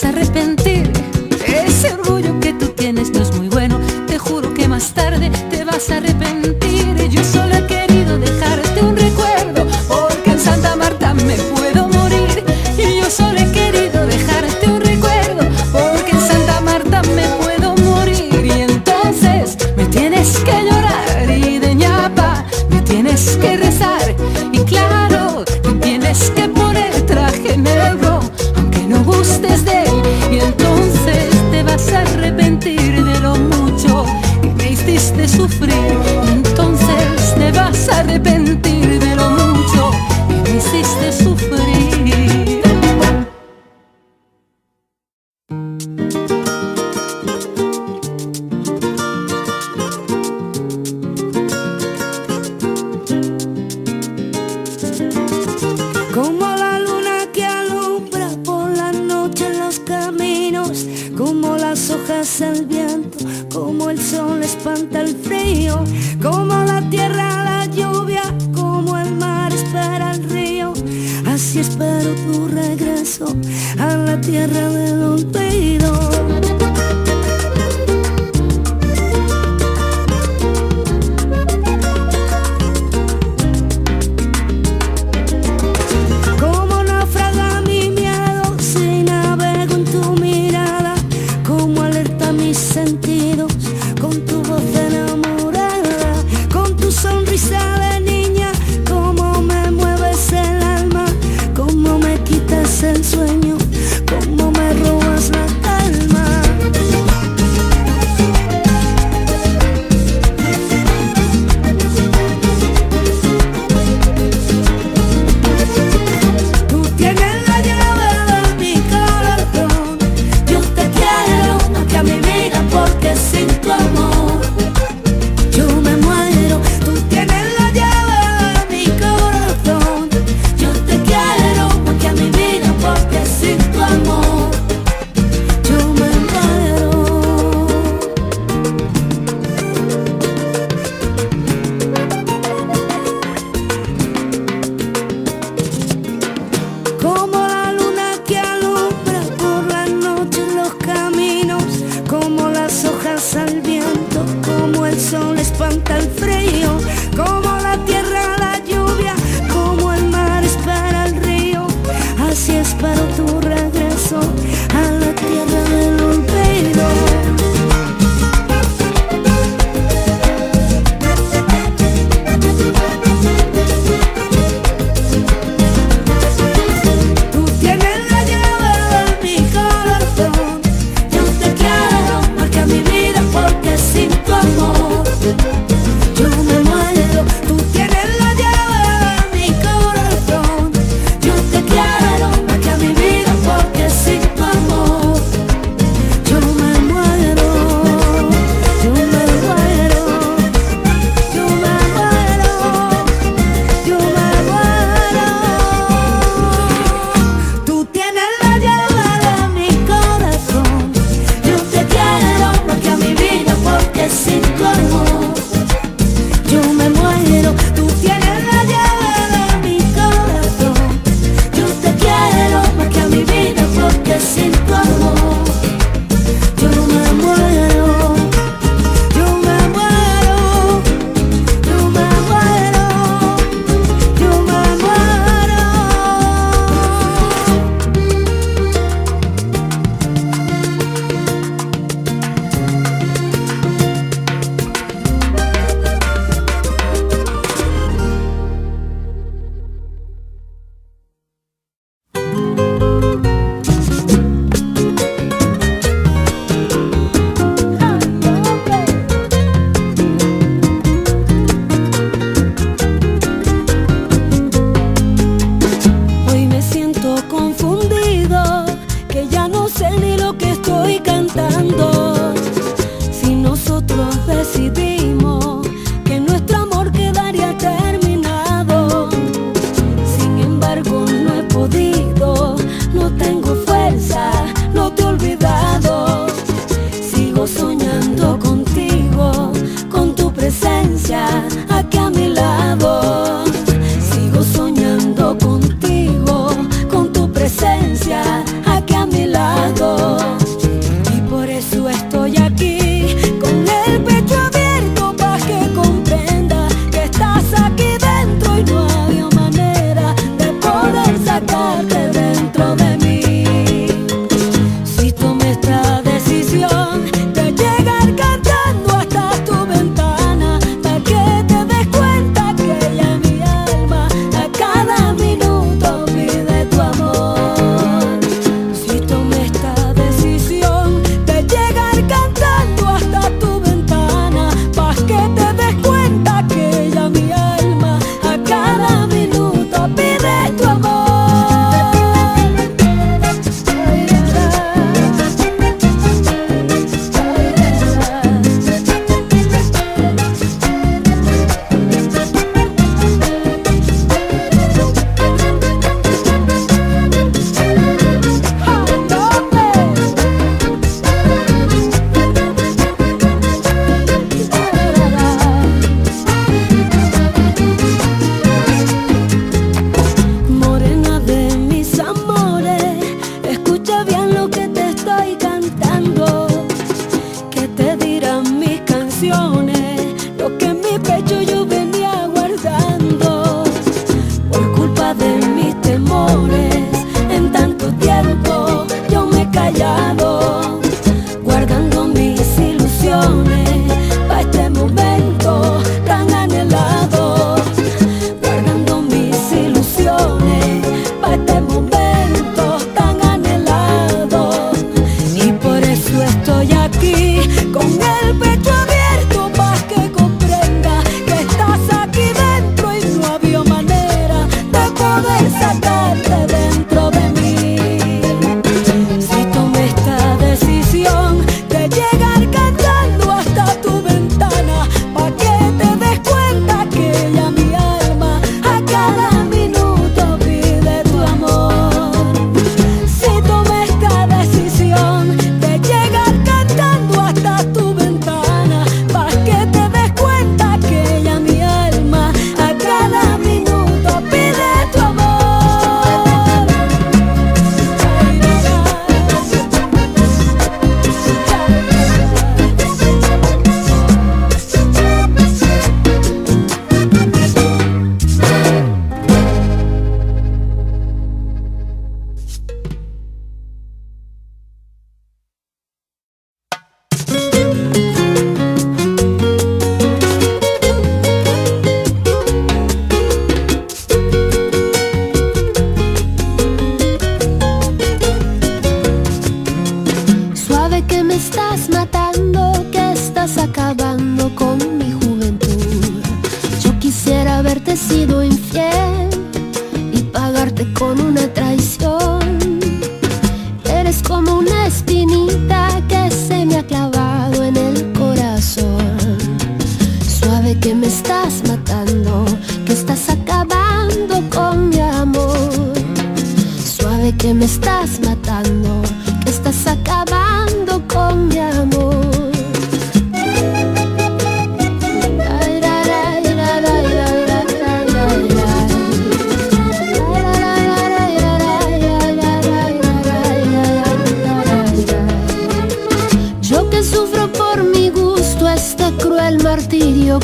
esa el sol espanta el frío, como la tierra la lluvia, como el mar espera el río. Así espero tu regreso a la tierra de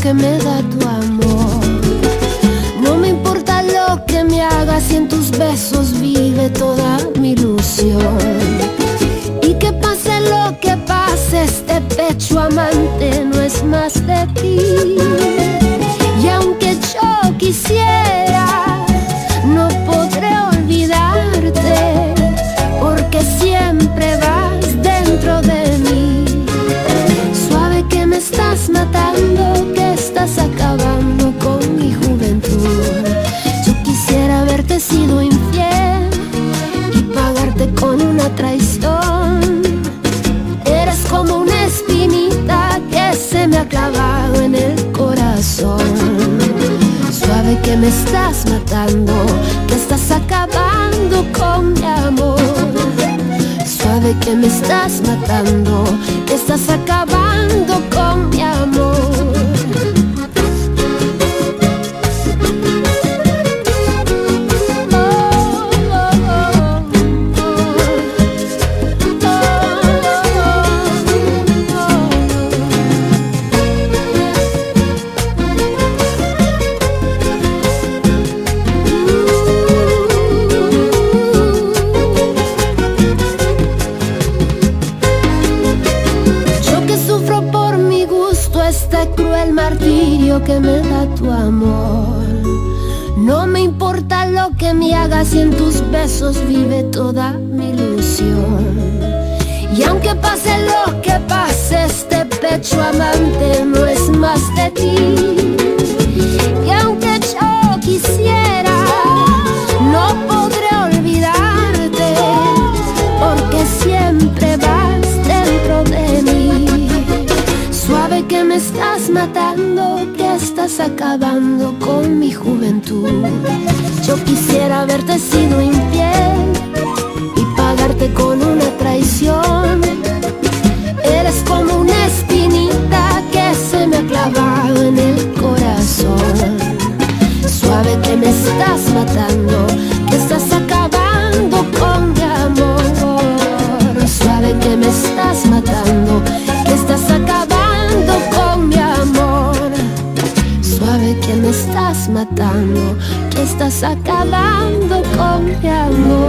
que me da tu amor. No me importa lo que me hagas y en tus besos vive toda mi ilusión. Y que pase lo que pase, este pecho amante no es más de ti. Traición. Eres como una espinita que se me ha clavado en el corazón. Suave que me estás matando, que estás acabando con mi amor. Suave que me estás matando, que estás acabando con mi amor. acabando con mi amor.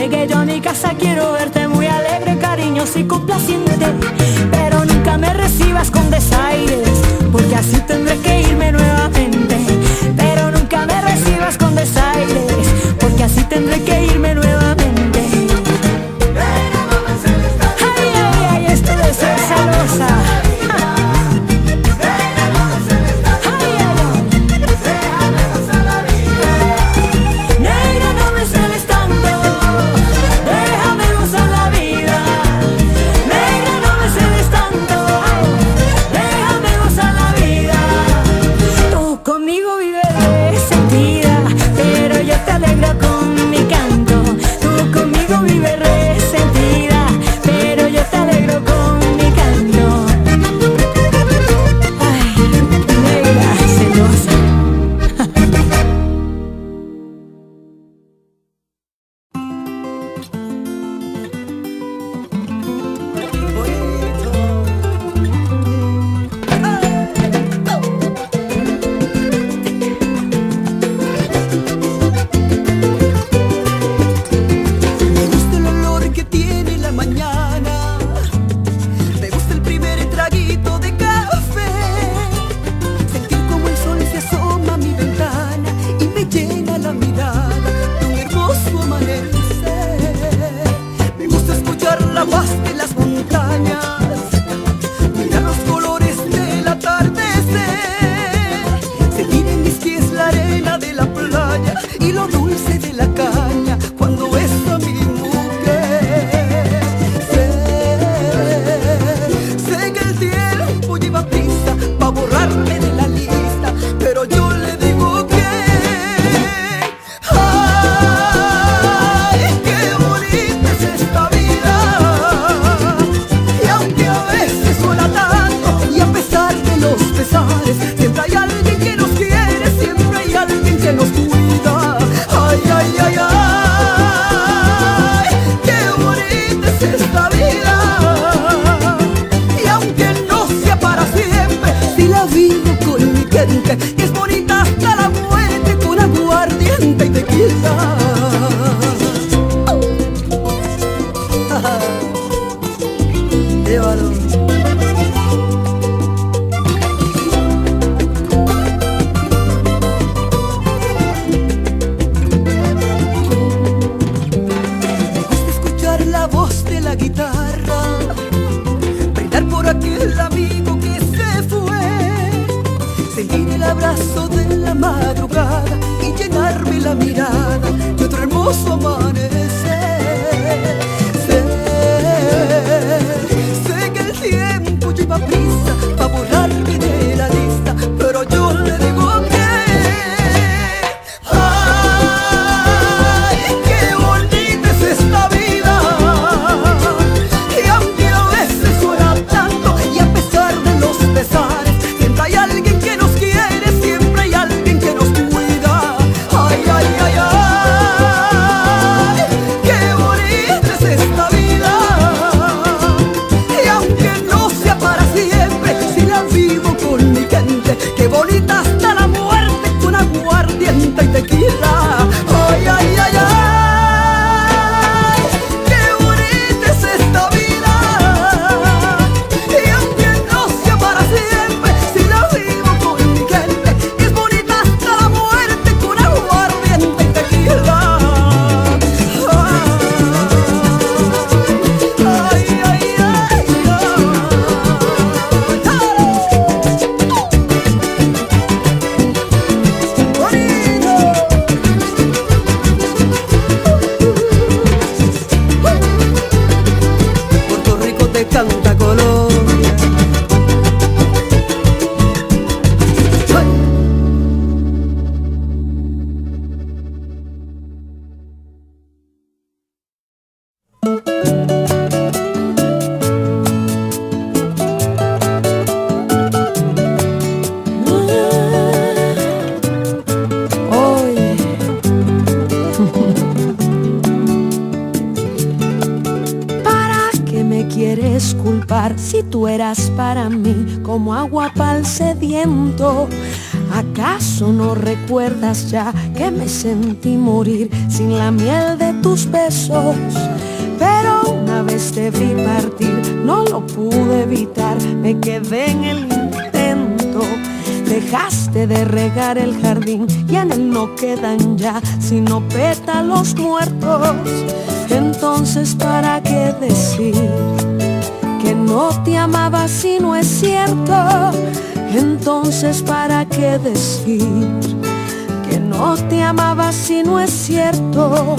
Llegué yo a mi casa, quiero verte muy alegre, cariñoso y complaciéndote. Pero nunca me recibas con desaires, porque así tendré que irme nuevamente. Pero nunca me recibas con desaires. sentí morir sin la miel de tus besos. Pero una vez te vi partir, no lo pude evitar, me quedé en el intento. Dejaste de regar el jardín y en él no quedan ya sino pétalos muertos. Entonces, ¿para qué decir que no te amaba si no es cierto? Entonces, ¿para qué decir? no te amaba si no es cierto.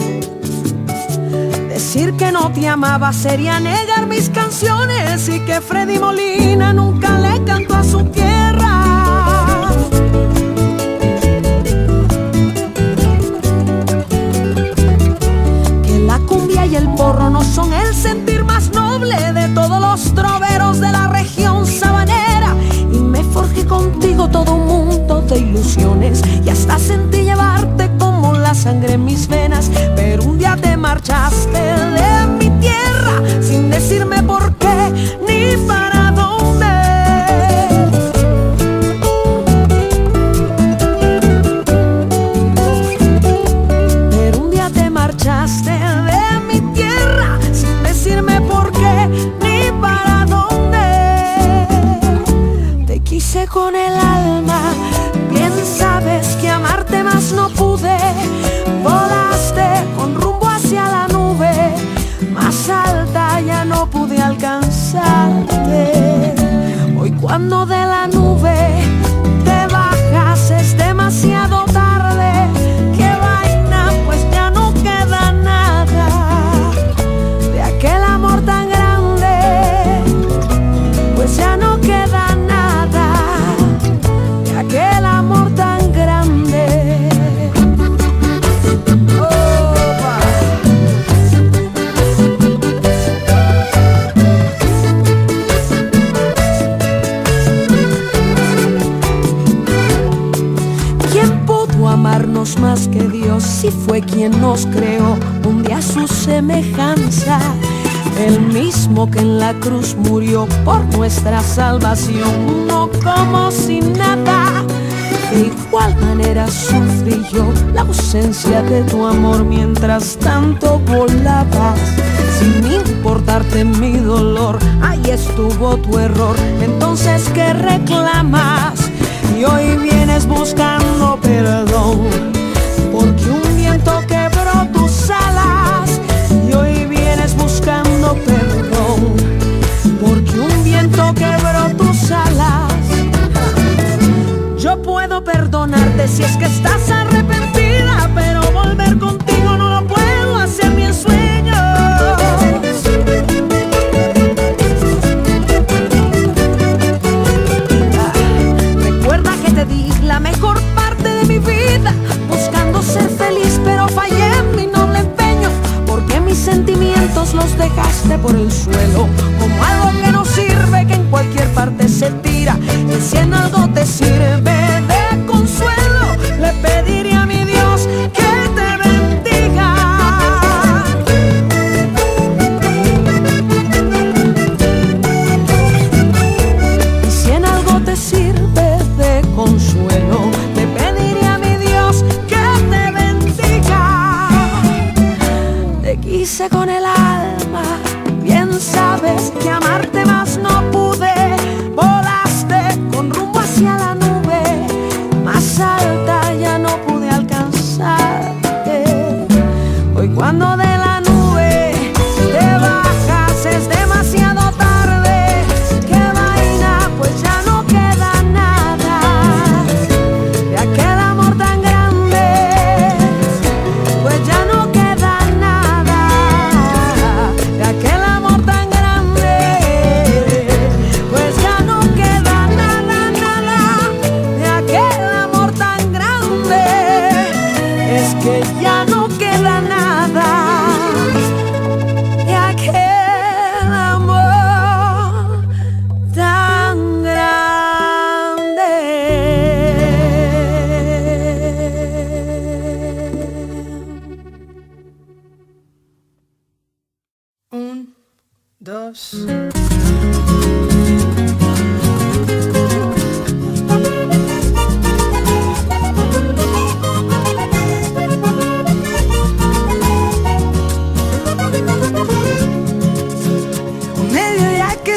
Decir que no te amaba sería negar mis canciones y que Freddy Molina nunca le cantó a su tierra. Que la cumbia y el porro no son el sentir más noble de todos los troveros de la región sabanera. Y me forjé contigo todo un mundo de ilusiones y hasta sentir sangre en mis venas, pero un día te marchaste de mi tierra sin decirme por qué ni para cruz murió por nuestra salvación, no como sin nada. De igual manera sufrí yo la ausencia de tu amor mientras tanto volabas. Sin importarte mi dolor, ahí estuvo tu error. Entonces, ¿qué reclamas? Y hoy vienes buscando perdón. Porque un viento quebró tus alas. Y hoy vienes buscando perdón. Si es que estás arrepentida, pero volver contigo no lo puedo hacer ni en sueños. Ah, Recuerda que te di la mejor parte de mi vida, buscando ser feliz, pero fallé en mi noble empeño, porque mis sentimientos los dejaste por el suelo, como algo que no sirve, que en cualquier parte se tira, y si en algo te sirve quise con el alma, bien sabes que amarte más no pude. Volaste con rumbo hacia la nube, más alta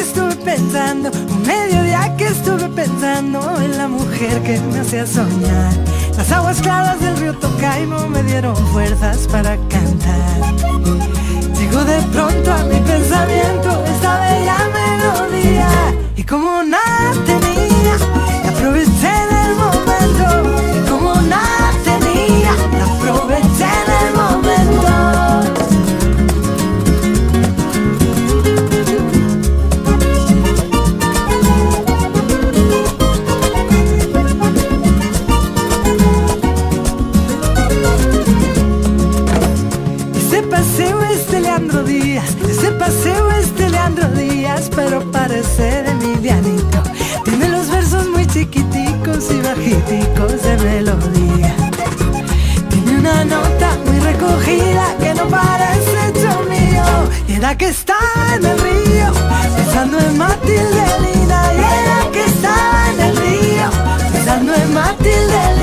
estuve pensando, un mediodía que estuve pensando en la mujer que me hacía soñar. Las aguas claras del río Tocaimo me dieron fuerzas para cantar. Llegó de pronto a mi pensamiento esta bella melodía y como nada tenía, aproveché en chiquiticos y bajiticos de melodía. Tiene una nota muy recogida que no parece hecho mío. Y era que estaba en el río, pensando en Matilde Lina. Y era que estaba en el río, pensando en Matilde Lina.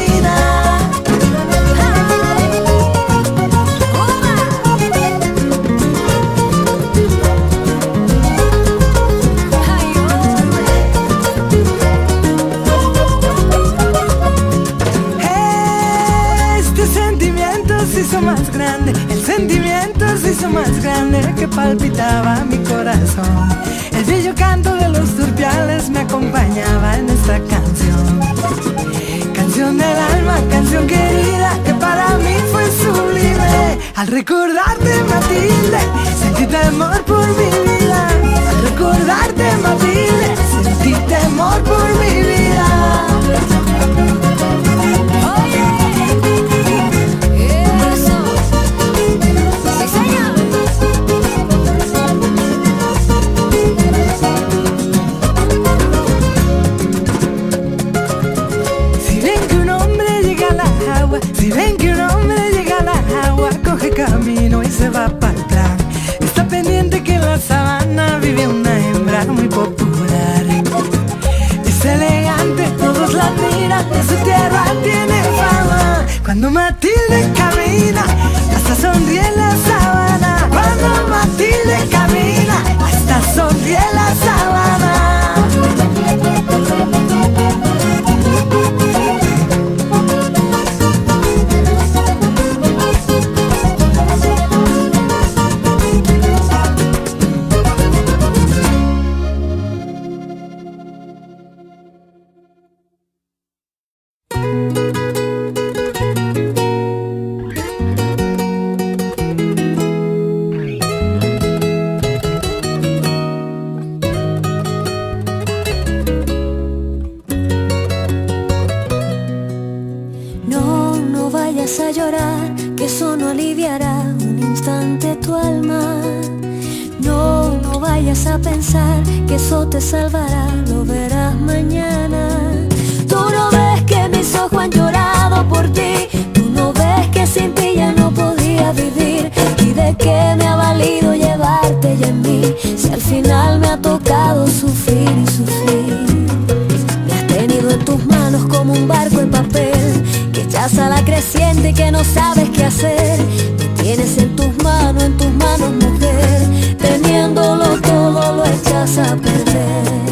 A perder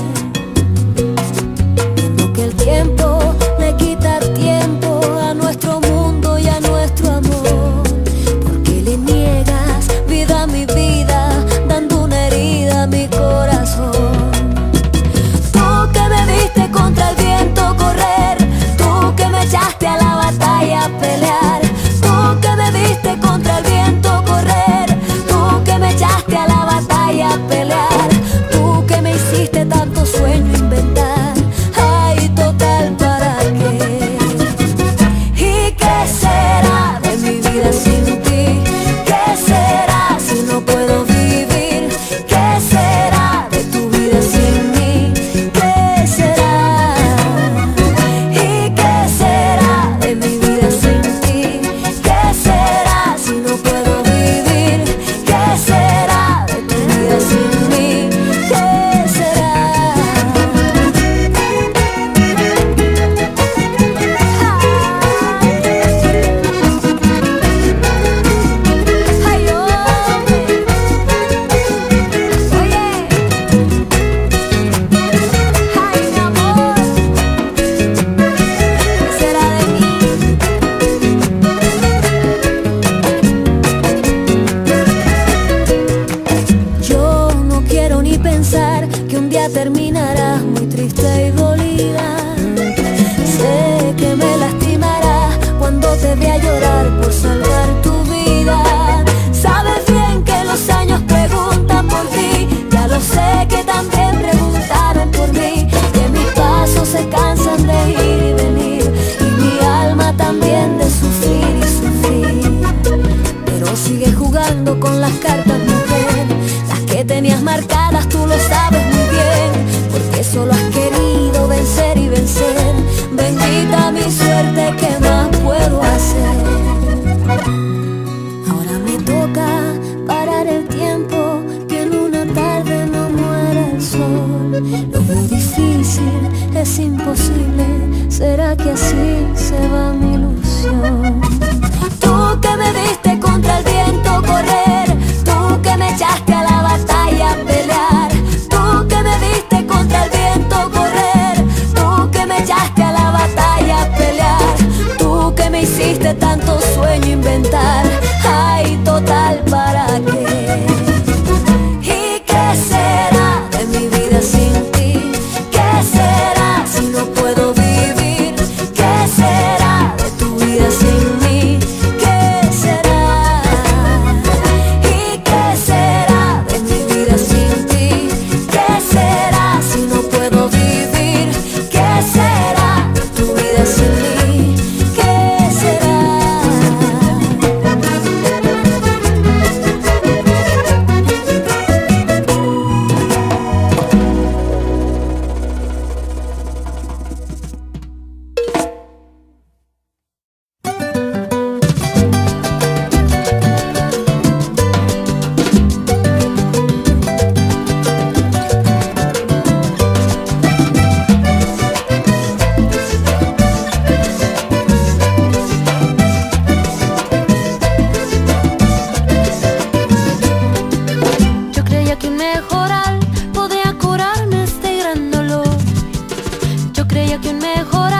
creía que un mejor